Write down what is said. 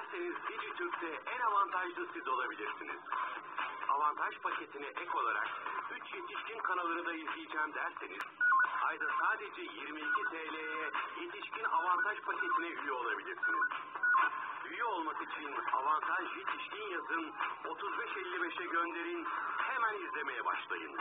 İsterseniz Dijitürk'te en avantajlı siz olabilirsiniz. Avantaj paketine ek olarak 3 yetişkin kanalını da izleyeceğim derseniz ayda sadece 22 TL'ye yetişkin avantaj paketine üye olabilirsiniz. Üye olmak için avantaj yetişkin yazın 3555'e gönderin hemen izlemeye başlayın.